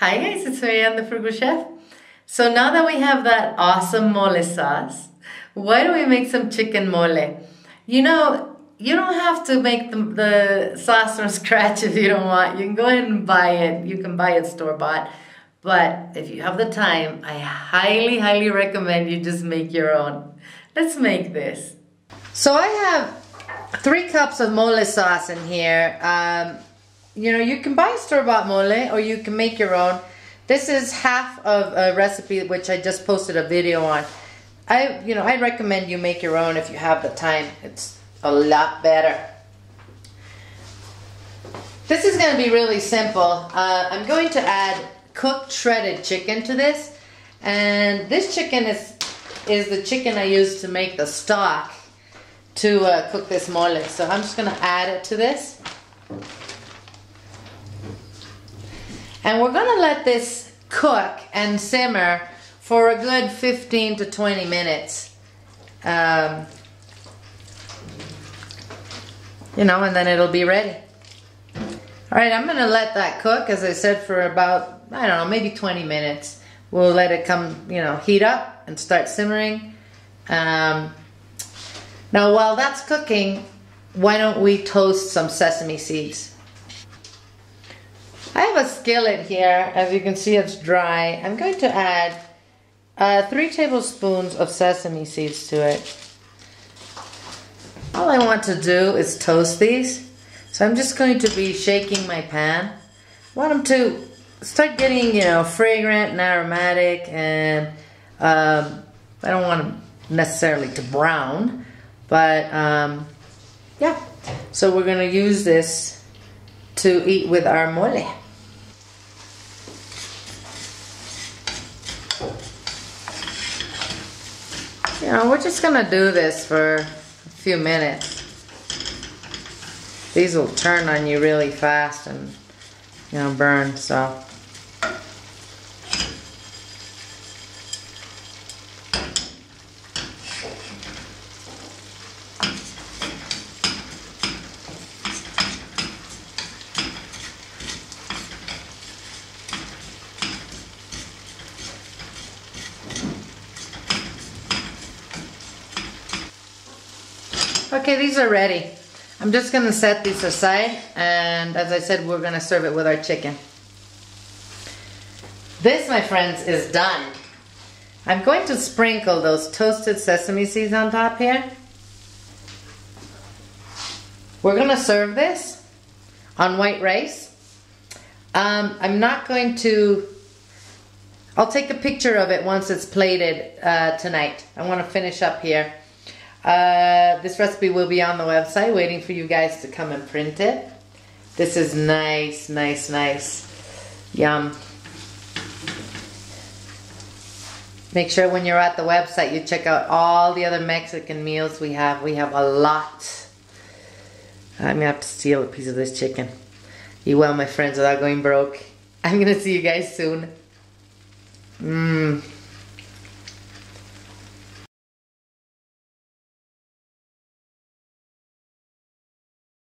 Hi guys, it's Marianne the Frugal Chef. So now that we have that awesome mole sauce, why don't we make some chicken mole? You know, you don't have to make the, the sauce from scratch if you don't want. You can go ahead and buy it. You can buy it store-bought. But if you have the time, I highly, highly recommend you just make your own. Let's make this. So I have three cups of mole sauce in here. Um, you know, you can buy store-bought mole or you can make your own. This is half of a recipe which I just posted a video on. I, you know, I recommend you make your own if you have the time. It's a lot better. This is going to be really simple. Uh, I'm going to add cooked shredded chicken to this. And this chicken is, is the chicken I used to make the stock to uh, cook this mole. So I'm just going to add it to this. And we're gonna let this cook and simmer for a good 15 to 20 minutes. Um, you know, and then it'll be ready. All right, I'm gonna let that cook, as I said, for about, I don't know, maybe 20 minutes. We'll let it come, you know, heat up and start simmering. Um, now, while that's cooking, why don't we toast some sesame seeds? I have a skillet here. As you can see, it's dry. I'm going to add uh, three tablespoons of sesame seeds to it. All I want to do is toast these. So I'm just going to be shaking my pan. I want them to start getting, you know, fragrant and aromatic and um, I don't want them necessarily to brown, but um, yeah. So we're going to use this to eat with our mole. You know, we're just gonna do this for a few minutes. These will turn on you really fast and, you know, burn, so. Okay, these are ready. I'm just gonna set these aside and as I said, we're gonna serve it with our chicken. This, my friends, is done. I'm going to sprinkle those toasted sesame seeds on top here. We're gonna serve this on white rice. Um, I'm not going to, I'll take a picture of it once it's plated uh, tonight. I wanna finish up here. Uh, this recipe will be on the website waiting for you guys to come and print it. This is nice, nice, nice. Yum. Make sure when you're at the website you check out all the other Mexican meals we have. We have a lot. I'm gonna have to steal a piece of this chicken. You well, my friends, without going broke. I'm gonna see you guys soon. Mmm.